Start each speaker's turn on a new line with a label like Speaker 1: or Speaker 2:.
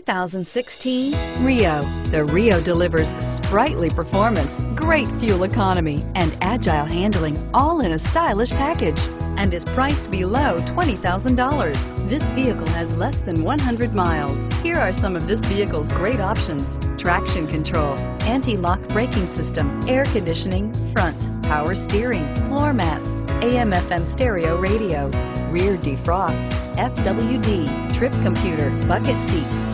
Speaker 1: 2016 Rio. The Rio delivers sprightly performance, great fuel economy, and agile handling, all in a stylish package and is priced below $20,000. This vehicle has less than 100 miles. Here are some of this vehicle's great options. Traction control, anti-lock braking system, air conditioning, front, power steering, floor mats, AM FM stereo radio, rear defrost, FWD, trip computer, bucket seats.